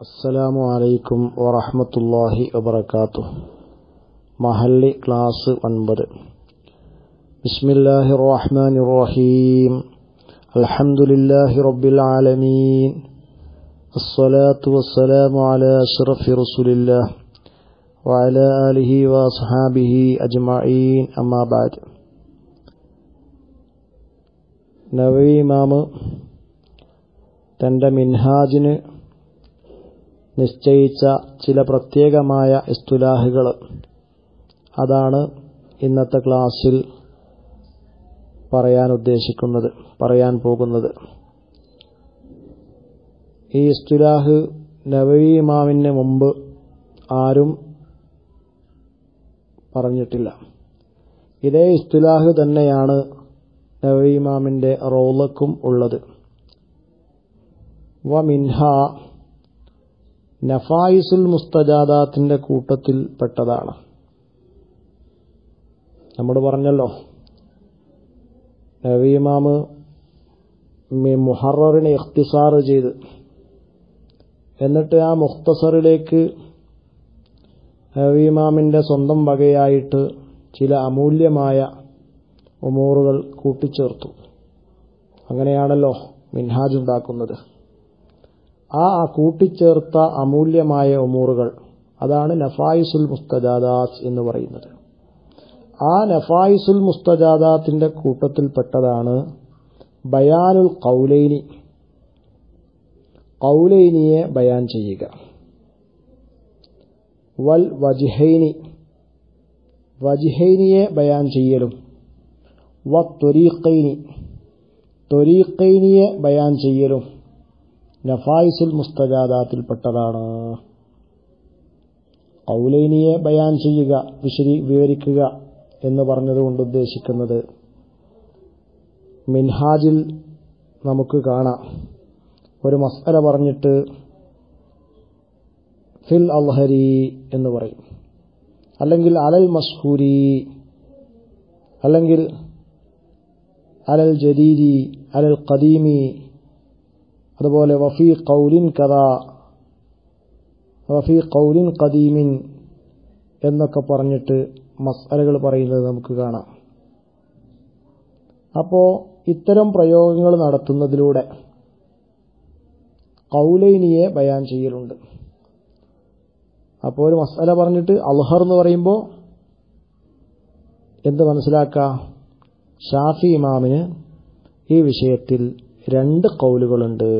അസ്സലാമു അലൈക്കും വറഹമത്തല്ലാഹി വബർക്കാത്തു മഹല്ലി ക്ലാസ് ഒൻപത്. ബിസ്മില്ലാഹി റഹ്മാൻ റഹീം. അൽഹംദുലില്ലാഹി റബ്ബിൽ ആലമീൻ. അസ്സലാത്തു വസ്സലാമു അലാ അഷ്റഫി റസൂലില്ലാ വഅല ആലിഹി വഅസ്ഹാബിഹി അജ്മഈൻ. അമ്മാ ബഅദ്. നബവി ഇമാം തന്റെ മിൻഹാജിന് നിശ്ചയിച്ച ചില പ്രത്യേകമായ ഇസ്തുലാഹുകൾ. അതാണ് ഇന്നത്തെ ക്ലാസ്സിൽ പറയാൻ ഉദ്ദേശിക്കുന്നത് പറയാൻ പോകുന്നത്. ഈ ഇസ്തുലാഹ് നവവി ഇമാമിന് മുമ്പ് ആരും പറഞ്ഞിട്ടില്ല. ഇതേ ഇസ്തുലാഹ് തന്നെയാണ് നവവി ഇമാമിന്റെ റോളക്കും ഉള്ളത്. വ മിൻഹ നഫായിസുൽ മുസ്തജാദാത്തിന്റെ കൂട്ടത്തിൽ പെട്ടതാണ്. നമ്മൾ പറഞ്ഞല്ലോ നവീമാമ് മുഹറിനെ ഇഖ്തിസാർ ചെയ്ത് എന്നിട്ട് ആ മുഖ്തസറിലേക്ക് നവീമാമിന്റെ സ്വന്തം വകയായിട്ട് ചില അമൂല്യമായ ഉമൂറുകൾ കൂട്ടിച്ചേർത്തു. അങ്ങനെയാണല്ലോ മിൻഹാജ് ഉണ്ടാക്കുന്നത്. ആ കൂട്ടിച്ചേർത്ത അമൂല്യമായ ഉമൂറുകൾ. അതാണ് നഫായിസുൽ മുസ്തജാദാത്ത് എന്ന് പറയുന്നത്. ആ നഫായിസുൽ മുസ്തജാദാത്തിന്റെ കൂട്ടത്തിൽപ്പെട്ടതാണ് ബയാനുൽ കൗലൈനി കൗലൈനിയെ ബയാൻ ചെയ്യുക. വൽ വജിഹൈനി. വജിഹൈനിയെ ബയാൻ ചെയ്യലും. വ ത്വരീഖൈനി. ത്വരീഖൈനിയെ ബയാൻ ചെയ്യലും. നഫായിസുൽ മുസ്തജാദാത്തിൽപ്പെട്ടതാണ്. ഔലൈനിയെ ബയാൻ ചെയ്യുക വിശദീ വിവരിക്കുക എന്ന് പറഞ്ഞതുകൊണ്ട് ഉദ്ദേശിക്കുന്നത് മിൻഹാജിൽ നമുക്ക് കാണാം. ഒരു മസ്അല പറഞ്ഞിട്ട് ഫിൽ അൽഹരി എന്ന് പറയും. അല്ലെങ്കിൽ അലൽ മസ്ഹൂരി അല്ലെങ്കിൽ അലൽ ജരീരി അലൽ ഖദീമി അതുപോലെ വഫീ കൗലിൻ കഥ വഫീ കൗലിൻ കദീമിൻ എന്നൊക്കെ പറഞ്ഞിട്ട് മസാലകൾ പറയുന്നത് നമുക്ക് കാണാം. അപ്പോ ഇത്തരം പ്രയോഗങ്ങൾ നടത്തുന്നതിലൂടെ കൗലൈനിയെ ബയാൻ ചെയ്യലുണ്ട്. അപ്പോൾ ഒരു മസാല പറഞ്ഞിട്ട് അൽഹർ എന്ന് പറയുമ്പോൾ എന്ത് മനസ്സിലാക്കുക ഷാഫി ഇമാമിന് ഈ വിഷയത്തിൽ രണ്ട് കൗലുകളുണ്ട്.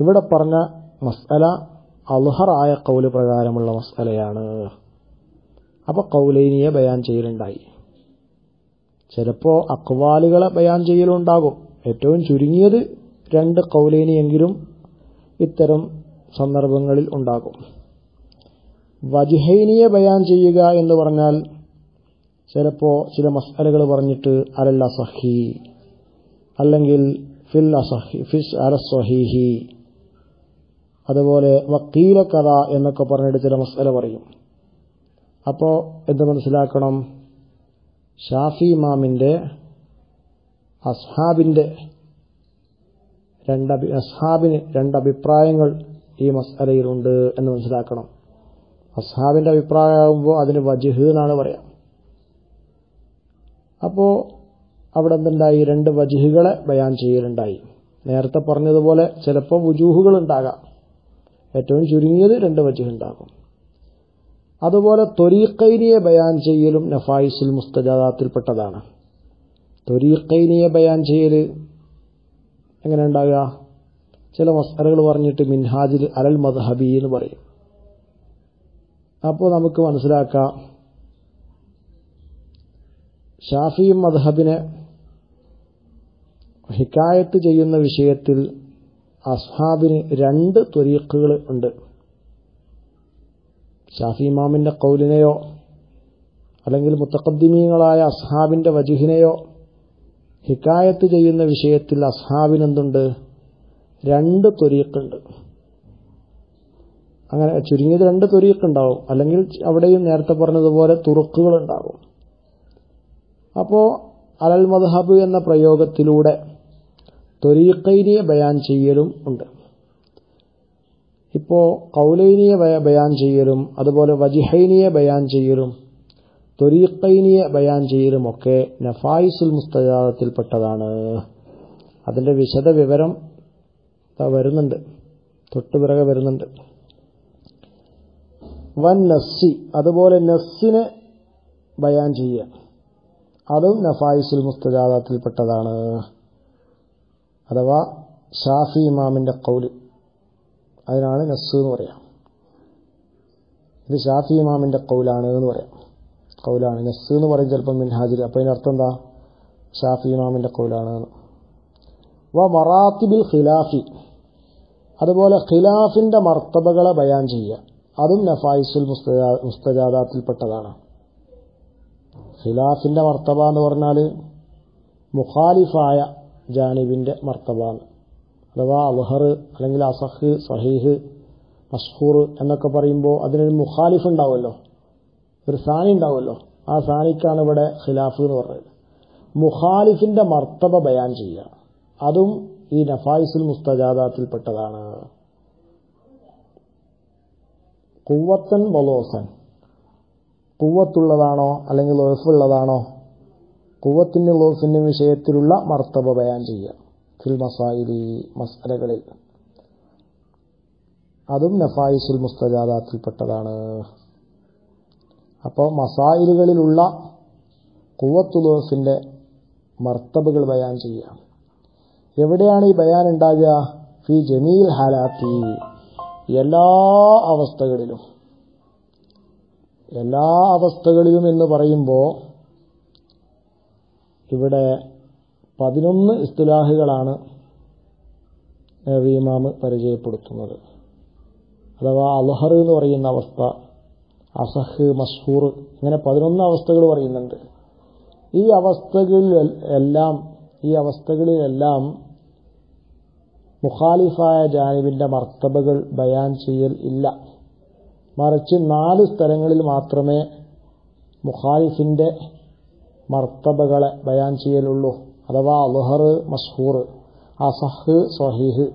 ഇവിടെ പറഞ്ഞ മസ്അല അൽഹറായ കൗൽ പ്രകാരമുള്ള മസ്അലയാണ്. അപ്പൊ കൗലൈനിയെ ബയാൻ ചെയ്യലുണ്ടായി. ചിലപ്പോ അക്വാലുകളെ ബയാൻ ചെയ്യലുണ്ടാകും ഏറ്റവും ചുരുങ്ങിയത് രണ്ട് കൗലൈനിയെങ്കിലും ഇത്തരം സന്ദർഭങ്ങളിൽ ഉണ്ടാകും. വജുഹൈനിയെ ബയാൻ ചെയ്യുക എന്ന് പറഞ്ഞാൽ ചിലപ്പോ ചില മസ്അലകൾ പറഞ്ഞിട്ട് അലല്ല സഹി അല്ലെങ്കിൽ ഫിൽ ഫിസ് അലസ്വഹീഹി അതുപോലെ വക്കീല കഥ എന്നൊക്കെ പറഞ്ഞിട്ട് ചില മസല പറയും. അപ്പോ എന്ത് മനസ്സിലാക്കണം? ഷാഫി ഇമാമിന്റെ അസ്ഹാബിന്റെ രണ്ട് അസ്ഹാബിന് രണ്ട് അഭിപ്രായങ്ങൾ ഈ മസലയിലുണ്ട് എന്ന് മനസ്സിലാക്കണം. അസ്ഹാബിന്റെ അഭിപ്രായമാകുമ്പോൾ അതിന് വജിഹ് എന്നാണ് പറയാം. അപ്പോ അവിടെ എന്തുണ്ടായി? രണ്ട് വജുഹുകളെ ബയാൻ ചെയ്യലുണ്ടായി. നേരത്തെ പറഞ്ഞതുപോലെ ചിലപ്പോൾ വുജൂഹുകൾ ഉണ്ടാകാം ഏറ്റവും ചുരുങ്ങിയത് രണ്ട് വജുഹുണ്ടാകും. അതുപോലെ തൊരീഖൈനിയെ ബയാൻ ചെയ്യലും നഫായിസുൽ മുസ്തജാദാത്തിൽപ്പെട്ടതാണ്. തൊരീഖൈനിയെ ബയാൻ ചെയ്യൽ എങ്ങനെ ഉണ്ടാകുക ചില മസ്അലകൾ പറഞ്ഞിട്ട് മിൻഹാജിൽ അലൽ മദ്ഹബി എന്ന് പറയും. അപ്പോൾ നമുക്ക് മനസ്സിലാക്കാം. ഷാഫിയും മദ്ഹബിനെ ഹിക്കായത്ത് ചെയ്യുന്ന വിഷയത്തിൽ അസ്ഹാബിന് രണ്ട് ത്വരീഖുകൾ ഉണ്ട്. ഷാഫി ഇമാമിന്റെ കൗലിനെയോ അല്ലെങ്കിൽ മുത്തക്കദ്ദിമീങ്ങളായ അസ്ഹാബിന്റെ വജുഹിനെയോ ഹിക്കായത്ത് ചെയ്യുന്ന വിഷയത്തിൽ അസ്ഹാബിന് എന്തുണ്ട് രണ്ട് ത്വരീഖുണ്ട്. അങ്ങനെ ചുരുങ്ങിയത് രണ്ട് ത്വരീഖ് ഉണ്ടാവും അല്ലെങ്കിൽ അവിടെയും നേരത്തെ പറഞ്ഞതുപോലെ തുറുക്കുകൾ ഉണ്ടാവും അപ്പോ അലൽ മദ്ഹബ് എന്ന പ്രയോഗത്തിലൂടെ ത്വരീഖൈനിയെ ബയാൻ ചെയ്യലും ഉണ്ട്. ഇപ്പോൾ കൗലൈനിയെ ബയാൻ ചെയ്യലും അതുപോലെ വജിഹൈനിയെ ബയാൻ ചെയ്യലും തൊരീഖൈനിയെ ബയാൻ ചെയ്യലും ഒക്കെ നഫായിസുൽ മുസ്തജാദത്തിൽപ്പെട്ടതാണ്. അതിന്റെ വിശദ വിവരം വരുന്നുണ്ട്. തൊട്ടുപിറകെ വരുന്നുണ്ട്. വൻ നസ്സി അതുപോലെ നസ്സിനെ ബയാൻ ചെയ്യുക. അതും നഫായിസുൽ മുസ്തജാദത്തിൽപ്പെട്ടതാണ്. അഥവാ ഷാഫി ഇമാമിന്റെ കൗൽ അതിനാണ് നസ് എന്ന് പറയാം. ഇത് ഷാഫി ഇമാമിന്റെ കൗലാണ് എന്ന് പറയാം. കൗലാണ് നസ് എന്ന് പറയും ചിലപ്പം മിൻഹാജിൽ അപ്പോൾ അർത്ഥം എന്താ? ഷാഫി ഇമാമിന്റെ കൗലാണ് എന്ന്. വ മറാത്തിബിൽ ഖിലാഫി. അതുപോലെ ഖിലാഫിന്റെ മർത്തബകളെ ബയാൻ ചെയ്യുക. അതും നഫായിസുൽ മുസ്തജാ മുസ്തജാദാത്തിൽപ്പെട്ടതാണ്. ഖിലാഫിന്റെ മർത്തബ എന്ന് പറഞ്ഞാൽ മുഖാലിഫായ ജാനിബിന്റെ മർത്തബാണ്. അഥവാ അൽഹർ അല്ലെങ്കിൽ അസഹ് സഹീഹ് മസ്ഹൂർ എന്നൊക്കെ പറയുമ്പോൾ അതിനൊരു മുഖാലിഫ് ഉണ്ടാവുമല്ലോ. ഒരു സാനി ഉണ്ടാവുമല്ലോ. ആ സാനിക്കാണ് ഇവിടെ ഖിലാഫ് എന്ന് പറയുന്നത് മുഖാലിഫിന്റെ മർത്തബ ബയാൻ ചെയ്യുക. അതും ഈ നഫായിസുൽ മുസ്തജാദാത്തിൽപ്പെട്ടതാണ്. കുവത്തൻ ബലോസൻ. കുവത്തുള്ളതാണോ അല്ലെങ്കിൽ ലോഫുള്ളതാണോ കുവത്തിന്റെ ലോഫിന്റെ വിഷയത്തിലുള്ള മർത്തബ ബയാൻ ചെയ്യുക. ഫിൽ മസായിലി മസാലകളിൽ അതും നഫായിസുൽ മുസ്തജാദാത്തിൽപ്പെട്ടതാണ്. അപ്പോൾ മസായിലുകളിലുള്ള കുവത്തുലോഫിന്റെ മർത്തബകൾ ബയാൻ ചെയ്യുക. എവിടെയാണ് ഈ ബയാൻ ഉണ്ടാകുക? ഫി ജമീൽ ഹാലാത്തി. എല്ലാ അവസ്ഥകളിലും. എല്ലാ അവസ്ഥകളിലും എന്ന് പറയുമ്പോൾ ഇവിടെ പതിനൊന്ന് ഇസ്തുലാഹുകളാണ് ഇമാമ് പരിചയപ്പെടുത്തുന്നത്. അഥവാ അലഹർ എന്ന് പറയുന്ന അവസ്ഥ അസഹ് മസ്ഹൂർ ഇങ്ങനെ പതിനൊന്ന് അവസ്ഥകൾ പറയുന്നുണ്ട്. ഈ അവസ്ഥകളിൽ എല്ലാം ഈ അവസ്ഥകളിലെല്ലാം മുഖാലിഫായ ജാനിബിന്റെ മർത്തബകൾ ബയാൻ ചെയ്യൽ ഇല്ല. മറിച്ച് നാല് സ്ഥലങ്ങളിൽ മാത്രമേ മുഖാലിഫിന്റെ മർത്തബകളെ ബയാൻ ചെയ്യലുള്ളൂ. അഥവാ ലുഹർ മസ്ഹൂർ അസഹ് സ്വഹീഹ്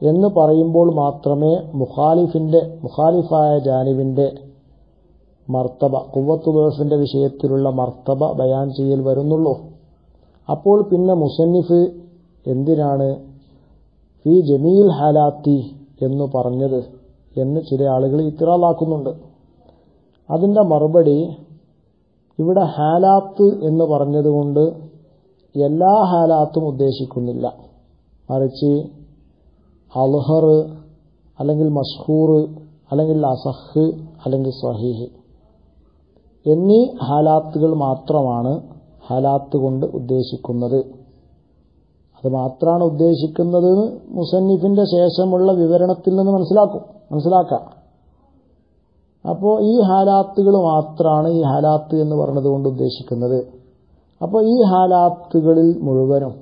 എന്ന് പറയുമ്പോൾ മാത്രമേ മുഖാലിഫിന്റെ മുഖാലിഫായ ജാനിബിന്റെ മർത്തബ കുവത്തുദോഫിന്റെ വിഷയത്തിലുള്ള മർത്തബ ബയാൻ ചെയ്യൽ വരുന്നുള്ളൂ. അപ്പോൾ പിന്നെ മുസന്നിഫ് എന്തിനാണ്? ഫി ജമീൽ ഹാലാത്തി എന്ന് പറഞ്ഞത് എന്ന് ചില ആളുകൾ ഇത്തിറാലാക്കുന്നുണ്ട് അതിന്റെ മറുപടി ഇവിടെ ഹാലാത്ത് എന്ന് പറഞ്ഞതുകൊണ്ട് എല്ലാ ഹാലാത്തും ഉദ്ദേശിക്കുന്നില്ല. മറിച്ച് അൽഹർ അല്ലെങ്കിൽ മഷ്ഹൂർ അല്ലെങ്കിൽ അസഹ് അല്ലെങ്കിൽ സ്വഹീഹ് എന്നീ ഹാലാത്തുകൾ മാത്രമാണ് ഹാലാത്ത് കൊണ്ട് ഉദ്ദേശിക്കുന്നത്. അത് മാത്രമാണ് ഉദ്ദേശിക്കുന്നത് മുസന്നിഫിന്റെ ശേഷമുള്ള വിവരണത്തിൽ നിന്ന് മനസ്സിലാക്കും മനസ്സിലാക്കാം. അപ്പോൾ ഈ ഹാലാത്തുകൾ മാത്രമാണ് ഈ ഹാലാത്ത് എന്ന് പറഞ്ഞത് കൊണ്ട് ഉദ്ദേശിക്കുന്നത്. അപ്പോൾ ഈ ഹാലാത്തുകളിൽ മുഴുവനും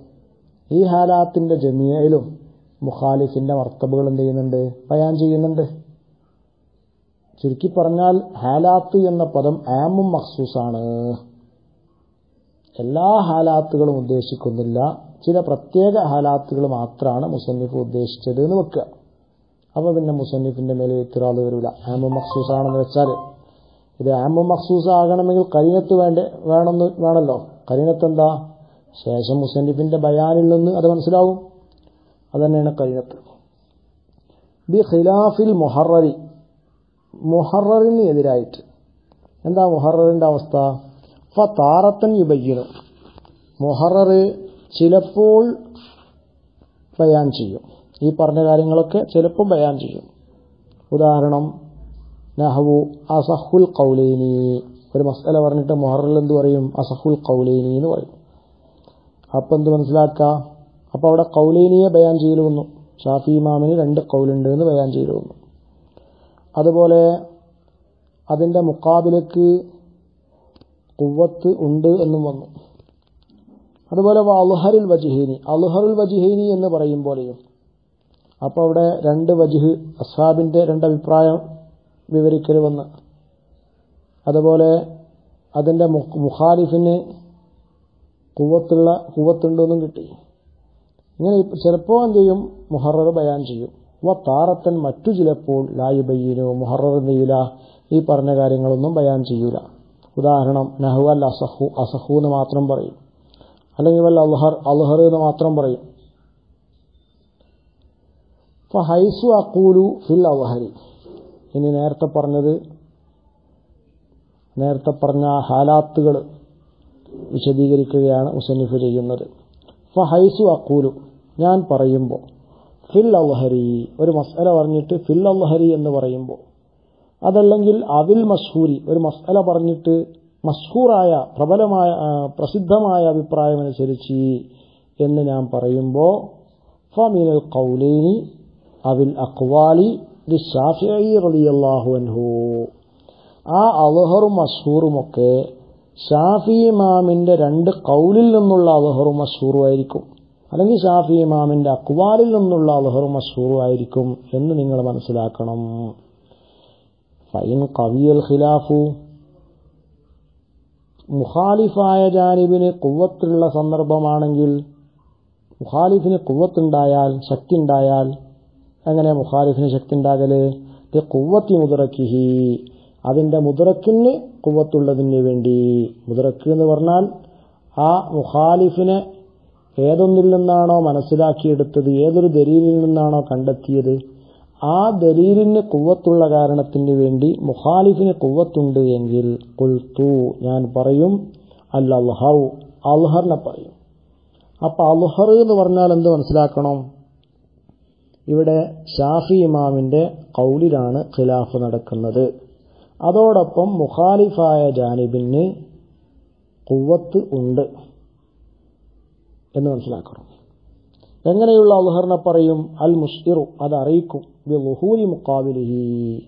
ഈ ഹാലാത്തിന്റെ ജമിയയിലും മുഖാലിഫിന്റെ മർത്തബുകൾ എന്ത് ചെയ്യുന്നുണ്ട്? ബയാൻ ചെയ്യുന്നുണ്ട്. ചുരുക്കി പറഞ്ഞാൽ ഹാലാത്ത് എന്ന പദം ആമും മഖ്സൂസാണ്. എല്ലാ ഹാലാത്തുകളും ഉദ്ദേശിക്കുന്നില്ല. ചില പ്രത്യേക ഹാലാത്തുകൾ മാത്രമാണ് മുസന്നിഫ് ഉദ്ദേശിച്ചത് എന്ന് വെക്കുക. അപ്പൊ പിന്നെ മുസന്നിഫിന്റെ മേലെ ഇത്തിരാൾ വരില്ല ആമു മഖ്സൂസ് ആണെന്ന് വെച്ചാൽ ഇത് ആമ മഖ്സൂസ് ആകണമെങ്കിൽ കരീനത്ത് വേണ്ട വേണമെന്ന് വേണമല്ലോ കരീനത്ത് എന്താ? ശേഷം മുസന്നിഫിന്റെ ബയാനിൽ നിന്ന് അത് മനസ്സിലാവും. അതന്നെയാണ് കരീനത്ത്. ബി ഖിലാഫിൽ മുഹറരി. മുഹറിന് എതിരായിട്ട്. എന്താ മുഹറിന്റെ അവസ്ഥ? ഫ താറത്തൻ യുബയ്യനും. ചിലപ്പോൾ ബയാൻ ചെയ്യും. ഈ പറഞ്ഞ കാര്യങ്ങളൊക്കെ ചിലപ്പോൾ ബയാൻ ചെയ്യും. ഉദാഹരണം നഹവു അസഹുൽ കൗലീനി ഒരു മസല പറഞ്ഞിട്ട് മൊഹറിൽ എന്ത് പറയും? അസഹുൽ കൗലീനി എന്ന് പറയും. അപ്പം എന്ത് മനസ്സിലാക്കുക അപ്പം അവിടെ കൗലീനിയെ ബയാൻ ചെയ്യൽ വന്നു ഷാഫി ഇമാമിന് രണ്ട് കൗലുണ്ട് എന്ന് ബയാൻ ചെയ്യൽ വന്നു അതുപോലെ അതിന്റെ മുക്കാബിലേക്ക് കുവ്വത്ത് ഉണ്ട് എന്നും വന്നു. അതുപോലെ അലുഹറുൽ വജിഹീനി. അലുഹറുൽ വജിഹീനി എന്ന് പറയും പോലെയും. അപ്പോൾ അവിടെ രണ്ട് വജിഹ് അസ്ഹാബിന്റെ രണ്ട് അഭിപ്രായം വിവരിക്കൽ വന്ന്. അതുപോലെ അതിന്റെ മുഖാലിഫിന് കുവത്തുള്ള കുവത്തുണ്ടെന്നും കിട്ടി. ഇങ്ങനെ ചിലപ്പോൾ എന്ത് ചെയ്യും? മുഹറർ ബയാൻ ചെയ്യും. വ താറത്തൻ മറ്റു ചിലപ്പോൾ ലായുബയ്യനോ മുഹറർ നെയ്യില ഈ പറഞ്ഞ കാര്യങ്ങളൊന്നും ബയാൻ ചെയ്യൂല. ഉദാഹരണം നഹു അൽ അസഹു അസഹു എന്ന് മാത്രം പറയും. അല്ലെങ്കിൽ വല്ല അൽഹർ അൽഹർ എന്ന് മാത്രം പറയും. ഹൈസു അക്കൂലു ഫിൽ അവഹരി. ഇനി നേരത്തെ പറഞ്ഞത് നേരത്തെ പറഞ്ഞ ഹാലാത്തുകൾ വിശദീകരിക്കുകയാണ് മുസന്നിഫ് ചെയ്യുന്നത്. ഫഹൈസു അക്കൂലു ഞാൻ പറയുമ്പോൾ ഫിൽ അവഹരി ഒരു മസല പറഞ്ഞിട്ട് ഫിൽ അവഹരി എന്ന് പറയുമ്പോൾ അതല്ലെങ്കിൽ അവിൽ മസ്ഹൂരി ഒരു മസല പറഞ്ഞിട്ട് മസ്ഹൂറായ പ്രബലമായ പ്രസിദ്ധമായ അഭിപ്രായമനുസരിച്ച് എന്ന് ഞാൻ പറയുമ്പോൾ ഫമിനൽ കൗലൈനി അവിൽ അക്വാലി റളിയല്ലാഹു അൻഹു. ആ അലഹറും അസൂറുമൊക്കെ ഷാഫി ഇമാമിന്റെ രണ്ട് കൗലിൽ നിന്നുള്ള അലഹറും അസൂറും ആയിരിക്കും. അല്ലെങ്കിൽ ഷാഫി ഇമാമിന്റെ അക്വാലിൽ നിന്നുള്ള അലഹറും അസൂറും ആയിരിക്കും എന്ന് നിങ്ങൾ മനസ്സിലാക്കണം. ഫൈൻ കവിയൽ ഖിലാഫു. മുഖാലിഫായ ജാനിബിന് കുവത്തുള്ള സന്ദർഭമാണെങ്കിൽ മുഖാലിഫിന് കുവത്തുണ്ടായാൽ ശക്തി ഉണ്ടായാൽ എങ്ങനെ മുഖാലിഫിന് ശക്തി ഉണ്ടാകൽ കുവത്തി മുതറക്കിഹി അതിന്റെ മുതറക്കിന് കുവത്തുള്ളതിന് വേണ്ടി. മുതറക്ക് എന്ന് പറഞ്ഞാൽ ആ മുഖാലിഫിനെ ഏതൊന്നിൽ നിന്നാണോ മനസ്സിലാക്കിയെടുത്തത് ഏതൊരു ദലീലിൽ നിന്നാണോ കണ്ടെത്തിയത് ആ ദലീലിന് കുവത്തുള്ള കാരണത്തിന് വേണ്ടി മുഖാലിഫിന് കുവത്തുണ്ട് എങ്കിൽ കുൽത്തു ഞാൻ പറയും അൽ അൽഹർ അൽഹറിനെ പറയും. അപ്പൊ അൽഹർ എന്ന് പറഞ്ഞാൽ എന്ത് മനസ്സിലാക്കണം? ഇവിടെ ഷാഫി ഇമാമിന്റെ കൗലിലാണ് ഖിലാഫ് നടക്കുന്നത്. അതോടൊപ്പം മുഖാലിഫായ ജാനിബിന് കുവത്ത് ഉണ്ട് എന്ന് മനസ്സിലാക്കണം. എങ്ങനെയുള്ള അൽഹറിനെ പറയും? അൽ മുഷ്ഹിറു അത് അറിയിക്കും. ലുഹൂരി മുക്കാബിലിഹി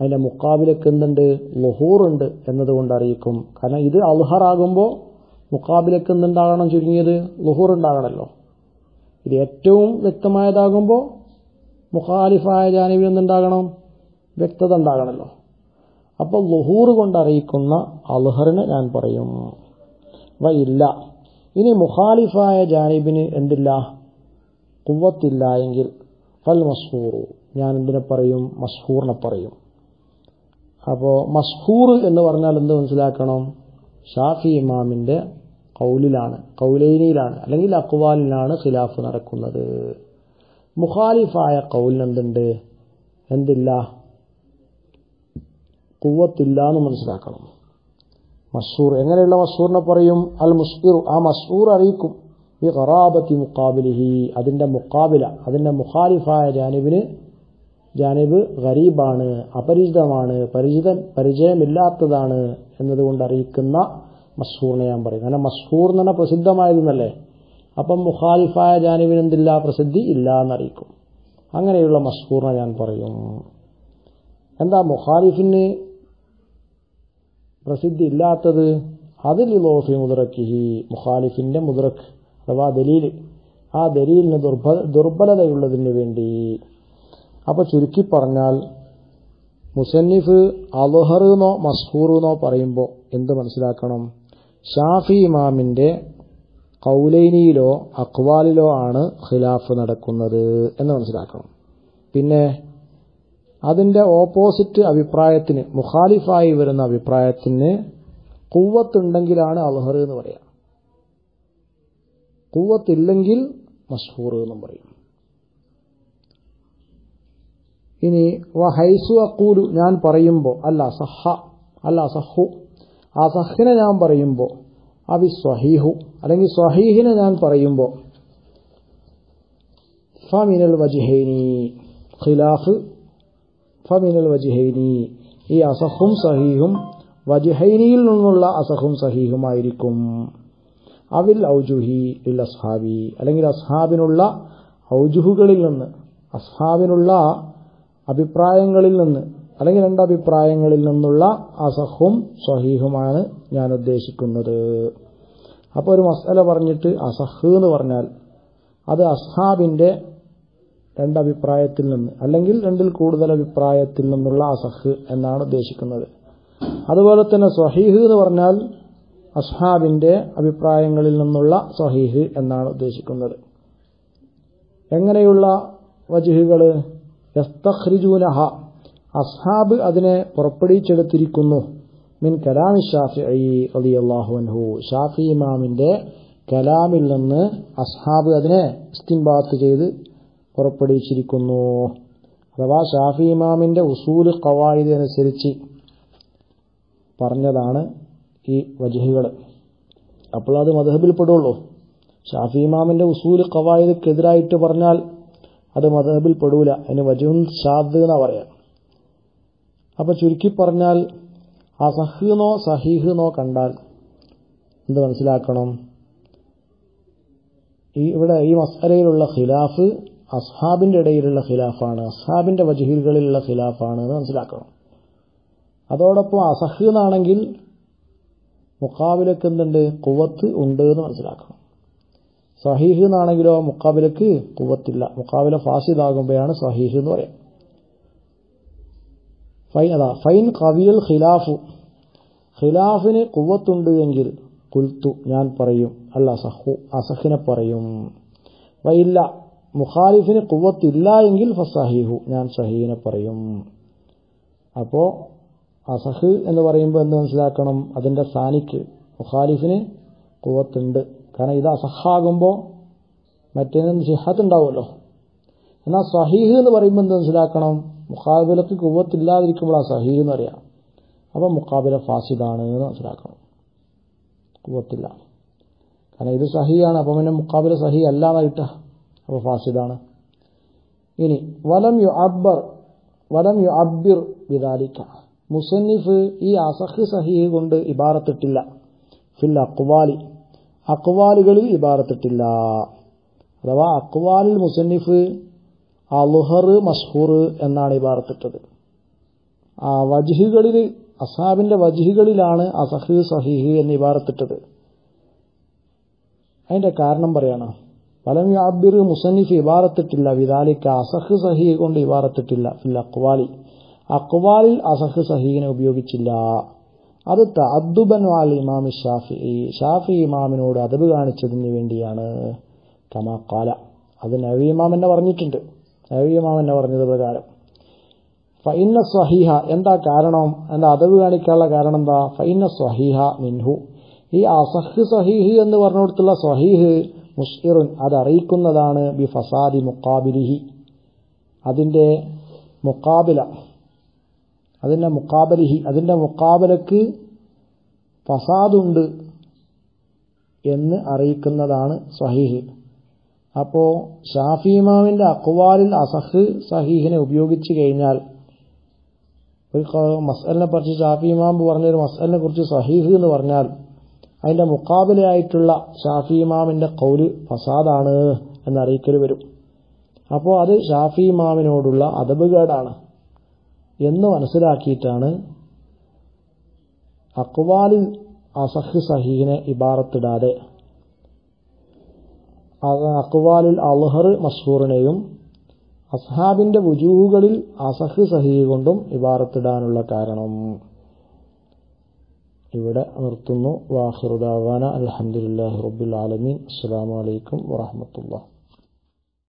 അതിന്റെ മുക്കാബിലക്ക് എന്തുണ്ട്? ലുഹൂറുണ്ട് എന്നതുകൊണ്ട് അറിയിക്കും. കാരണം ഇത് അൽഹറാകുമ്പോൾ മുക്കാബിലക്ക് എന്തുണ്ടാകണം ചുരുങ്ങിയത്? ലുഹൂർ ഉണ്ടാകണമല്ലോ ഇത് ഏറ്റവും വ്യക്തമായതാകുമ്പോൾ മുഖാലിഫായ ജാനവി എന്തുണ്ടാകണം വ്യക്തത ഉണ്ടാകണമല്ലോ അപ്പോൾ ലുഹൂർ കൊണ്ട് അറിയിക്കുന്ന അൽഹറിന് ഞാൻ പറയും വ ഇല്ല. ഇനി മുഖാലിഫായ ജാനിബിന് എന്തില്ല? കുവത്തില്ല എങ്കിൽ ഫൽ മസ്ഹൂറു. ഞാൻ എന്തിനെ പറയും? മസ്ഹൂറിനെ പറയും. അപ്പോൾ മസ്ഹൂർ എന്ന് പറഞ്ഞാൽ എന്ത് മനസ്സിലാക്കണം? ഷാഫി ഇമാമിന്റെ കൗലിലാണ് കൗലൈനിയിലാണ് അല്ലെങ്കിൽ അക്വാലിലാണ് ഖിലാഫ് നടക്കുന്നത്. മുഖാലിഫായ കൗലിനെന്തുണ്ട് എന്തില്ല? കുവത്തില്ല എന്ന് മനസ്സിലാക്കണം. മഷൂർ എങ്ങനെയുള്ള മഷൂറിനെ പറയും? അൽ മുസ്ഇർ ആ മഷൂർ അറിയിക്കും. ഈ ഖറാബത്തി മുക്കാബിലിഹി അതിന്റെ മുക്കാബില അതിന്റെ മുഖാലിഫായ ജാനിബിന് ജാനിബ് ഗരീബാണ് അപരിചിതമാണ് പരിചിത പരിചയമില്ലാത്തതാണ് എന്നതുകൊണ്ട് അറിയിക്കുന്ന മഷൂറിനെ ഞാൻ പറയും. കാരണം മസ്ഹൂർ എന്ന് പറഞ്ഞാൽ പ്രസിദ്ധമായതെന്നല്ലേ? അപ്പം മുഖാലിഫായ ജാനിബിന് എന്തില്ല? പ്രസിദ്ധി ഇല്ല എന്നറിയിക്കും. അങ്ങനെയുള്ള മഷൂറിനെ ഞാൻ പറയും. എന്താ മുഖാലിഫിന് പ്രസിദ്ധി ഇല്ലാത്തത്? അതിൽ ലോഫി മുദ്രക്ക് ഹി മുഖാലിഫിന്റെ മുദ്രക്ക് അഥവാ ദലീൽ ആ ദലീലിന് ദുർബല ദുർബലതയുള്ളതിന് വേണ്ടി. അപ്പൊ ചുരുക്കി പറഞ്ഞാൽ മുസന്നിഫ് അലുഹറെന്നോ മസ്ഹൂറെന്നോ പറയുമ്പോൾ എന്ത് മനസ്സിലാക്കണം? ഷാഫി ഇമാമിന്റെ കൗലൈനിയിലോ അഖ്വാലിലോ ആണ് ഖിലാഫ് നടക്കുന്നത് എന്ന് മനസ്സിലാക്കണം. പിന്നെ അതിന്റെ ഓപ്പോസിറ്റ് അഭിപ്രായത്തിന് മുഖാലിഫായി വരുന്ന അഭിപ്രായത്തിന് കൂവത്തുണ്ടെങ്കിലാണ് അൽഹർ എന്ന് പറയാം. കൂവത്തില്ലെങ്കിൽ മഷ്ഹൂർ എന്നും പറയും. ഇനി വ ഹൈസു അക്കൂലു ഞാൻ പറയുമ്പോൾ അല്ല സഹ അല്ല സഹു ആ സഹിനെ ഞാൻ പറയുമ്പോൾ അവി സ്വഹീഹു അല്ലെങ്കിൽ സ്വഹീഹിനെ ഞാൻ പറയുമ്പോൾ ഫമിനൽ വജിഹൈനി ഖിലാഫ് ഫമിനൽ വജിഹൈനി ഈ അസഹും സഹീഹും വജിഹൈനിയിൽ നിന്നുള്ള അസഹും സഹീഹുമായിരിക്കും. അവിൽ ഔജുഹി ഇൽ അസ്ഹാബി അല്ലെങ്കിൽ അസ്ഹാബിനുള്ള ഔജുഹുകളിൽ നിന്ന് അസ്ഹാബിനുള്ള അഭിപ്രായങ്ങളിൽ നിന്ന് അല്ലെങ്കിൽ രണ്ട് അഭിപ്രായങ്ങളിൽ നിന്നുള്ള അസഹും സഹീഹുമാണ് ഞാൻ ഉദ്ദേശിക്കുന്നത്. അപ്പോൾ ഒരു മസല പറഞ്ഞിട്ട് അസഹ് എന്ന് പറഞ്ഞാൽ അത് അസ്ഹാബിന്റെ രണ്ടഭിപ്രായത്തിൽ നിന്ന് അല്ലെങ്കിൽ രണ്ടിൽ കൂടുതൽ അഭിപ്രായത്തിൽ നിന്നുള്ള അസഹ് എന്നാണ് ഉദ്ദേശിക്കുന്നത്. അതുപോലെ തന്നെ സ്വഹീഹ് എന്ന് പറഞ്ഞാൽ അസ്ഹാബിന്റെ അഭിപ്രായങ്ങളിൽ നിന്നുള്ള സ്വഹീഹ് എന്നാണ് ഉദ്ദേശിക്കുന്നത്. എങ്ങനെയുള്ള വജുഹുകൾ? യസ്തഖ്രിജൂനഹ അസ്ഹാബ് അതിനെ പുറപ്പെടുവിച്ചെടുത്തിരിക്കുന്നു. മിൻ കലാമി ഷാഫി റളിയല്ലാഹു അൻഹു. ഷാഫി ഇമാമിന്റെ കലാമിൽ നിന്ന് അസ്ഹാബ് അതിനെ ഇസ്തിൻബാത്ത് ചെയ്ത് പുറപ്പെടുവിച്ചിരിക്കുന്നു. അഥവാ ഷാഫി ഇമാമിന്റെ ഉസൂൽ കവായിദ് അനുസരിച്ച് പറഞ്ഞതാണ് ഈ വജുഹുകൾ. അപ്പോൾ അത് മധഹബിൽ പെടുള്ളൂ ഷാഫി ഇമാമിന്റെ ഉസൂൽ ഖവായിദക്കെതിരായിട്ട് പറഞ്ഞാൽ അത് മധഹബിൽ പെടൂല അതിന് വജുൻ സാദ് എന്നാ പറയാം. അപ്പൊ ചുരുക്കി പറഞ്ഞാൽ അസഹ്ന്നോ സഹീഹ്ന്നോ കണ്ടാൽ എന്ത് മനസ്സിലാക്കണം? ഈ ഇവിടെ ഈ മസലയിലുള്ള ഖിലാഫ് അസ്ഹാബിന്റെ ഇടയിലുള്ള ഖിലാഫാണ്. അസ്ഹാബിന്റെ വജഹീലുകളിലുള്ള ഖിലാഫാണ് എന്ന് മനസ്സിലാക്കണം. അതോടൊപ്പം അസഹ് എന്നാണെങ്കിൽ മുക്കാബിലക്ക് എന്തുണ്ട്? കുവത്ത് ഉണ്ട് എന്ന് മനസ്സിലാക്കണം. സഹീഹ് എന്നാണെങ്കിലോ മുക്കാബിലക്ക് കുവത്തില്ല. മുക്കാബില ഫാസിദാകുമ്പോഴാണ് സഹീഹ് എന്ന് പറയാം ഫൈൻ അതാ ഫൈൻ കവിയൽ ഖിലാഫു. ഖിലാഫിന് കുവത്തുണ്ട് എങ്കിൽ കുൽത്തു ഞാൻ പറയും. അല്ല സഹു അസഹിനെ പറയും. വൈല്ല മുഖാലിഫിന് കുവത്തില്ല എങ്കിൽ ഫസഹിഹു ഞാൻ സഹീനെ പറയും. അപ്പോ അസഹ് എന്ന് പറയുമ്പോൾ എന്ത് മനസ്സിലാക്കണം? അതിന്റെ സാനിക്ക് മുഖാലിഫിന് കുവത്തുണ്ട്. കാരണം ഇത് അസഹാകുമ്പോൾ മറ്റേതിന് സിഹത്ത് ഉണ്ടാവുമല്ലോ. എന്നാൽ സഹീഹ് എന്ന് പറയുമ്പോൾ എന്ത് മനസ്സിലാക്കണം? മുഖാബിലക്ക് കുവത്തില്ലാതിരിക്കുമ്പോൾ ആ സഹീഹ് എന്ന് പറയാം. അപ്പം മുഖാബില ഫാസിദാണ് എന്ന് മനസ്സിലാക്കണം. കുവത്തില്ല. കാരണം ഇത് സഹിയാണ് അപ്പം പിന്നെ മുക്കാബില സഹി അല്ലാതെ കിട്ടുക അപ്പോൾ ഫാസിദാണ്. ഇനി വലം യു അബ്ബർ വലം യു അബ്ബിർ വിദാലിക്ക മുസന്നിഫ് ഈ അസഹ് സഹീഹ് കൊണ്ട് ഇബാറത്തിട്ടില്ല. ഫിൽ അക്വാലി അക്വാലുകളിൽ ഇബാറത്തിട്ടില്ല. അഥവാ അക്വാലിൽ മുസന്നിഫ് അലുഹർ മഷ്ഹൂർ എന്നാണ് ഇബാറത്തിട്ടത് ആ വജിഹുകളിൽ അസാബിന്റെ വജിഹുകളിലാണ് അസഹ് സഹിഹ് എന്ന് ഇബാറത്തിട്ടത് അതിന്റെ കാരണം പറയണം പലം യാബിർ മുസന്നിഫ് ഇബാറത്തിട്ടില്ല വിദാലിക്ക അസഹ് സഹി കൊണ്ട് ഇബാറത്തിട്ടില്ല ഫിൽ അക്വാലി അക്വാലിൽ അസഹ് സഹീഹിനെ ഉപയോഗിച്ചില്ല. അത് തദ്ദുബൻ വാൽ ഇമാം ഷാഫി ഷാഫി ഇമാമിനോട് അതബ് കാണിച്ചതിന് വേണ്ടിയാണ്. കമാ കാല അത് നവി ഇമാം പറഞ്ഞിട്ടുണ്ട്. എന്നെ പറഞ്ഞത് പ്രകാരം. ഫൈന സ്വഹീഹ എന്താ കാരണം? എന്താ അതവ് കാണിക്കാനുള്ള കാരണം എന്താ? ഫൈന സ്വഹീഹ മിൻഹു. ഈ അസഹ് സഹീഹ് എന്ന് പറഞ്ഞിടത്തുള്ള സ്വഹീഹ് മുസ്ഇറുൻ അത് അറിയിക്കുന്നതാണ് ബി ഫസാദി മുക്കാബിലിഹി അതിന്റെ മുക്കാബില അതിന്റെ മുക്കാബലിഹി അതിന്റെ മുക്കാബലക്ക് ഫസാദുണ്ട് എന്ന് അറിയിക്കുന്നതാണ് സഹീഹ് അപ്പോ ഷാഫി ഇമാമിന്റെ അക്വാലിൽ അസഹ് സഹീഹിനെ ഉപയോഗിച്ചു കഴിഞ്ഞാൽ ഒരു മസലിനെ കുറിച്ച് ഷാഫി ഇമാം പറഞ്ഞൊരു മസലിനെ കുറിച്ച് സഹീഹ് എന്ന് പറഞ്ഞാൽ അതിന്റെ മുക്കാബിലായിട്ടുള്ള ഷാഫി ഇമാമിന്റെ കൗൽ ഫസാദാണ് എന്നറിയിക്കൽ വരും. അപ്പോ അത് ഷാഫി ഇമാമിനോടുള്ള അതബുകേടാണ് എന്ന് മനസ്സിലാക്കിയിട്ടാണ് അക്വാലിൽ അസഹ് സഹീഹിനെ ഇബാറത്തിടാതെ അക്വാലിൽ അൽഹർ മഷൂറിനെയും അസ്ഹാബിന്റെ വുജൂഹുകളിൽ അസഹ് സഹീ കൊണ്ടും ഇബാറത്തിടാനുള്ള കാരണം. ഇവിടെ നിർത്തുന്നു. വാഹിറുദാവാന അലഹമുല്ലാഹി റബ്ബുൽ ആലമീൻ. അസ്സാം വലൈക്കും വാഹമത്തുള്ള